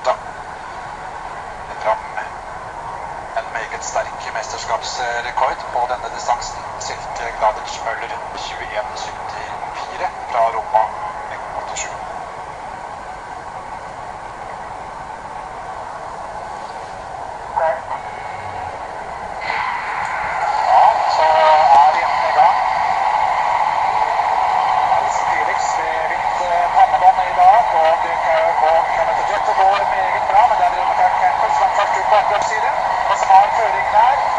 gutta. Fram en meget sterk mesterskapsrekord på denne distansen. Silte Gladitsch Møller 21,74 fra Roma bakside. Og så har føringen.